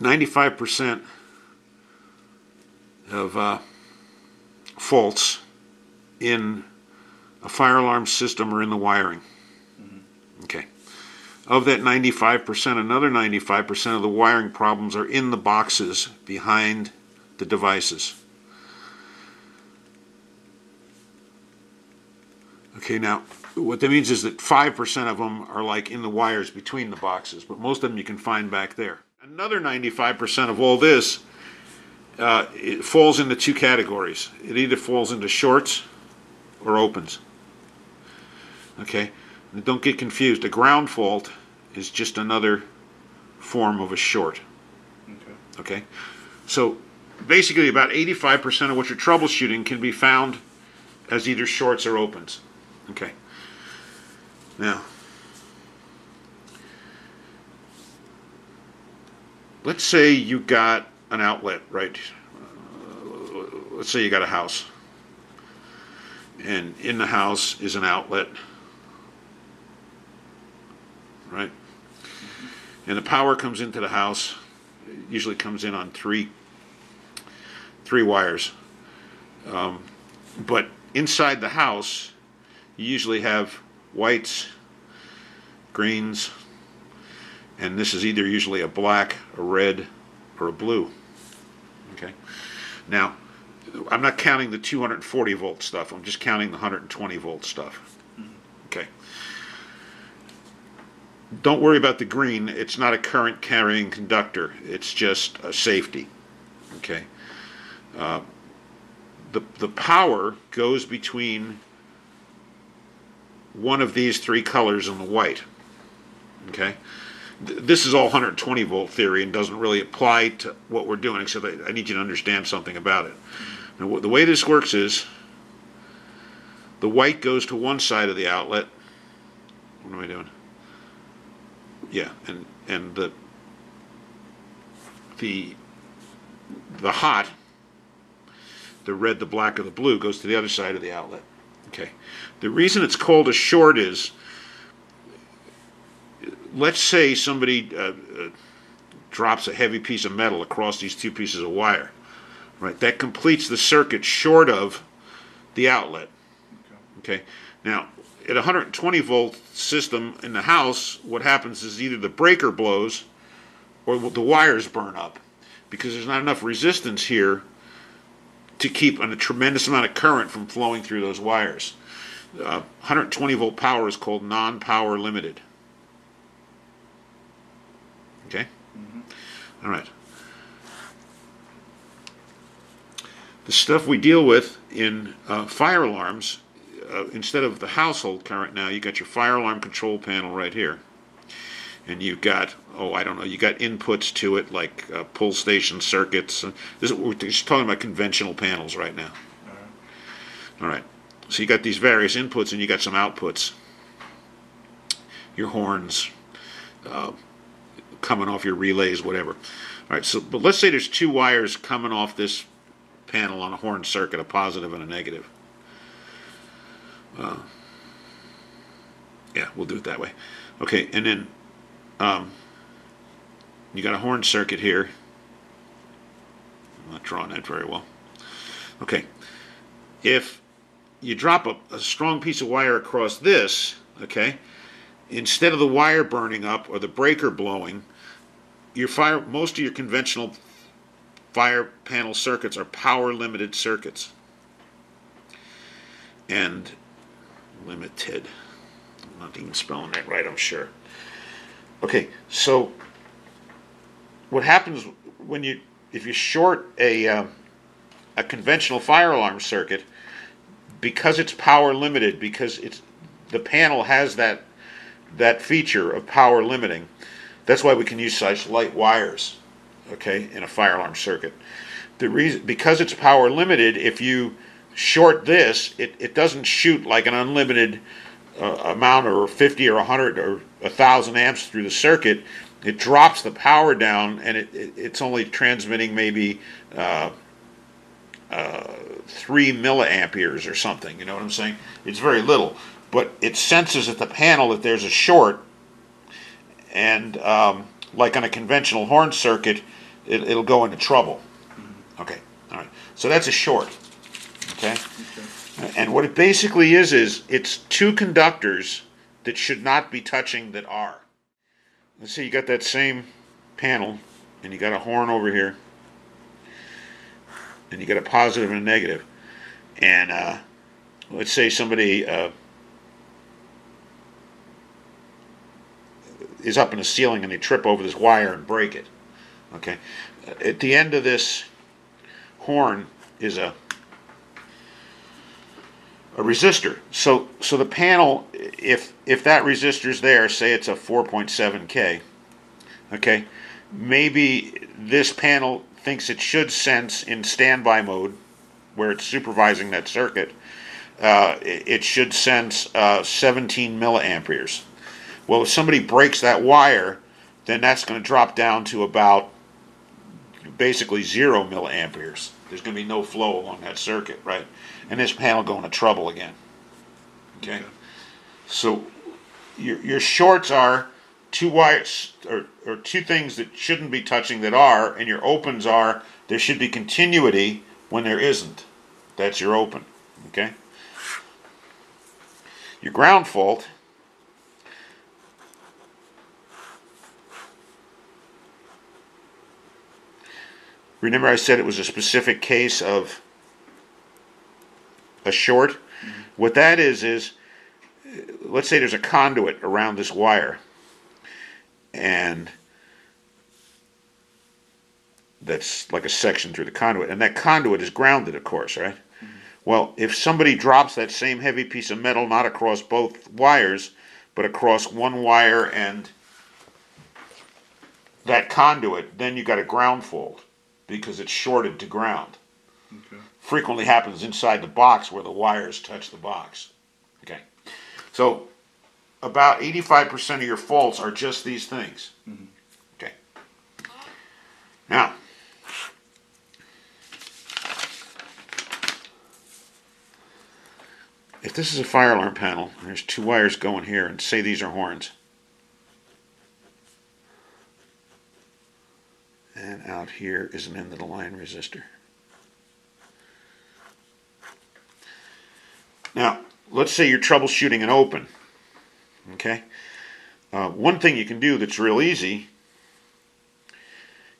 95% of uh, faults in a fire alarm system or in the wiring. Okay. Of that 95%, another 95% of the wiring problems are in the boxes behind the devices. Okay, now what that means is that 5% of them are like in the wires between the boxes, but most of them you can find back there. Another 95% of all this uh, it falls into two categories. It either falls into shorts or opens. Okay, and don't get confused. A ground fault is just another form of a short. Okay. Okay, so basically, about 85% of what you're troubleshooting can be found as either shorts or opens. Okay. Now, let's say you got an outlet, right? Uh, let's say you got a house, and in the house is an outlet, right? And the power comes into the house, usually comes in on three three wires. Um, but inside the house, you usually have whites, greens, and this is either usually a black, a red, or a blue. Okay. Now, I'm not counting the 240 volt stuff. I'm just counting the 120 volt stuff. Okay. Don't worry about the green. It's not a current carrying conductor. It's just a safety. Okay. Uh, the the power goes between one of these three colors and the white. Okay this is all 120 volt theory and doesn't really apply to what we're doing, except I, I need you to understand something about it. Now, the way this works is the white goes to one side of the outlet. What am I doing? Yeah, and and the the the hot, the red, the black, or the blue goes to the other side of the outlet. Okay. The reason it's called a short is let's say somebody uh, uh, drops a heavy piece of metal across these two pieces of wire, right? That completes the circuit short of the outlet. Okay. okay. Now, at a 120 volt system in the house, what happens is either the breaker blows or the wires burn up because there's not enough resistance here to keep a tremendous amount of current from flowing through those wires. Uh, 120 volt power is called non power limited. Okay? Mm-hmm. All right. The stuff we deal with in uh, fire alarms, uh, instead of the household current now, you got your fire alarm control panel right here. And you've got, oh, I don't know, you got inputs to it like uh, pull station circuits. This, we're just talking about conventional panels right now. All right. All right. So you got these various inputs and you got some outputs. Your horns, uh, coming off your relays, whatever. All right, so but let's say there's two wires coming off this panel on a horn circuit, a positive and a negative. Uh, yeah, we'll do it that way. Okay, and then um, you got a horn circuit here. I'm not drawing that very well. Okay, if you drop a, a strong piece of wire across this, okay, instead of the wire burning up or the breaker blowing, your fire most of your conventional fire panel circuits are power limited circuits. And limited. I'm not even spelling that right, I'm sure. Okay, so what happens when you if you short a uh, a conventional fire alarm circuit because it's power limited because it's the panel has that that feature of power limiting. That's why we can use such light wires, okay, in a fire alarm circuit. The reason because it's power limited, if you short this, it, it doesn't shoot like an unlimited uh, amount or 50 or 100 or 1,000 amps through the circuit. It drops the power down and it, it it's only transmitting maybe uh, uh, 3 milliamperes or something. You know what I'm saying? It's very little but it senses at the panel that there's a short, and um, like on a conventional horn circuit, it, it'll go into trouble. Okay, all right. So that's a short. Okay? And what it basically is is it's two conductors that should not be touching that are. Let's see, you got that same panel, and you got a horn over here, and you got a positive and a negative. And uh, let's say somebody uh, is up in the ceiling and they trip over this wire and break it. Okay, at the end of this horn is a a resistor. So so the panel, if if that resistor's there, say it's a 4.7k, okay, maybe this panel thinks it should sense in standby mode, where it's supervising that circuit, uh, it should sense uh, 17 milliamperes. Well, if somebody breaks that wire, then that's going to drop down to about basically zero milliamperes. There's going to be no flow along that circuit, right? And this panel going to trouble again. Okay? So your, your shorts are two wires or, or two things that shouldn't be touching that are, and your opens are there should be continuity when there isn't. That's your open. Okay? Your ground fault Remember I said it was a specific case of a short? Mm-hmm. What that is, is let's say there's a conduit around this wire and that's like a section through the conduit and that conduit is grounded of course right mm-hmm. well if somebody drops that same heavy piece of metal not across both wires but across one wire and that conduit then you got a ground fault because it's shorted to ground. Okay. Frequently happens inside the box where the wires touch the box. Okay. So about 85% of your faults are just these things. Mm-hmm. Okay. Now, if this is a fire alarm panel, there's two wires going here, and say these are horns. And out here is an end of the line resistor. Now, let's say you're troubleshooting an open. Okay? Uh, one thing you can do that's real easy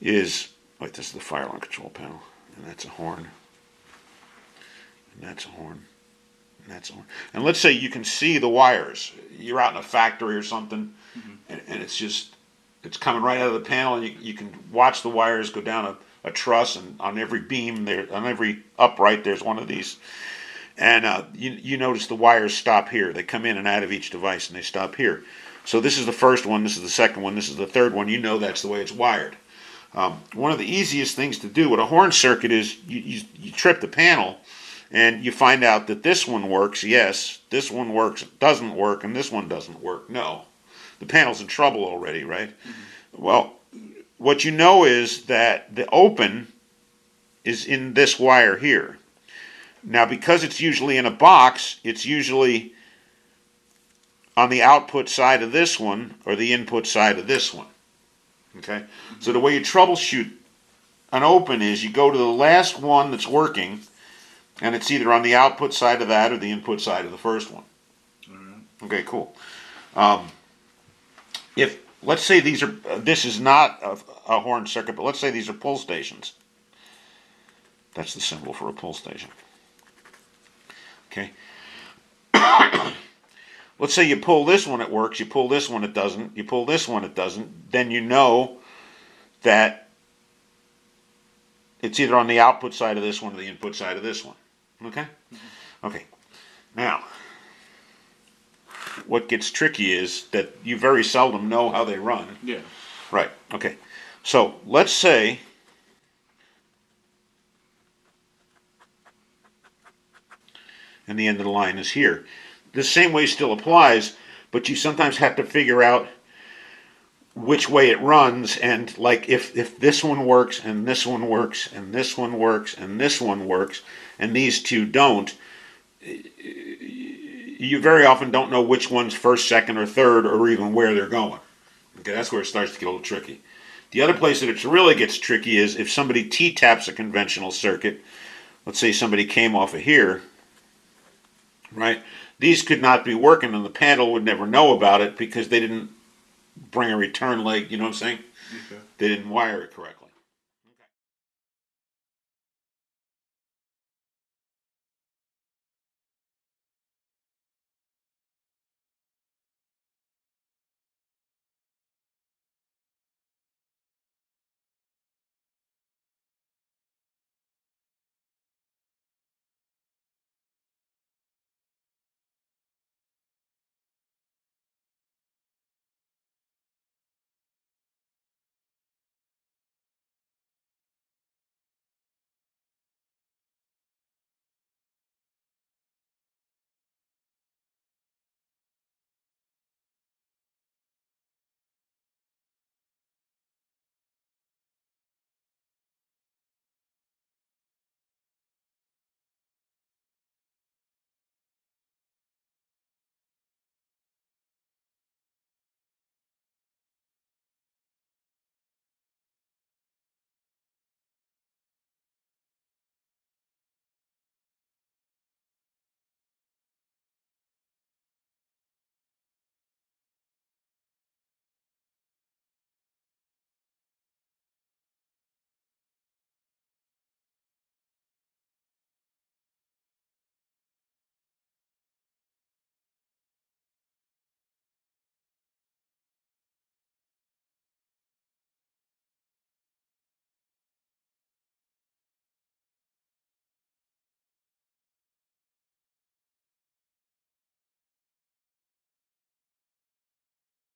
is, wait, this is the fire alarm control panel, and that's a horn, and that's a horn, and that's a horn. And let's say you can see the wires. You're out in a factory or something, mm-hmm. and, and it's just it's coming right out of the panel, and you, you can watch the wires go down a, a truss, and on every beam there, on every upright, there's one of these. And uh, you, you notice the wires stop here. They come in and out of each device, and they stop here. So this is the first one, this is the second one, this is the third one. You know that's the way it's wired. Um, one of the easiest things to do with a horn circuit is you, you, you trip the panel and you find out that this one works, yes, this one works, doesn't work, and this one doesn't work, no the panel's in trouble already, right? Mm-hmm. Well, what you know is that the open is in this wire here. Now, because it's usually in a box, it's usually on the output side of this one or the input side of this one. Okay? Mm-hmm. So the way you troubleshoot an open is you go to the last one that's working, and it's either on the output side of that or the input side of the first one. Okay, cool. Um, if let's say these are this is not a, a horn circuit, but let's say these are pull stations. That's the symbol for a pull station. Okay. let's say you pull this one, it works. You pull this one, it doesn't. You pull this one, it doesn't. Then you know that it's either on the output side of this one or the input side of this one. Okay? Mm-hmm. Okay. Now, what gets tricky is that you very seldom know how they run. Yeah. Right. Okay. So let's say and the end of the line is here. The same way still applies, but you sometimes have to figure out which way it runs and like if if this one works and this one works and this one works and this one works and these two don't you very often don't know which one's first, second, or third, or even where they're going. Okay, that's where it starts to get a little tricky. The other place that it really gets tricky is if somebody T taps a conventional circuit. Let's say somebody came off of here, right? These could not be working, and the panel would never know about it because they didn't bring a return leg. You know what I'm saying? Okay. They didn't wire it correctly.